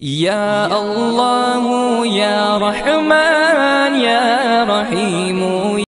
يا الله يا رحمن يا رحيم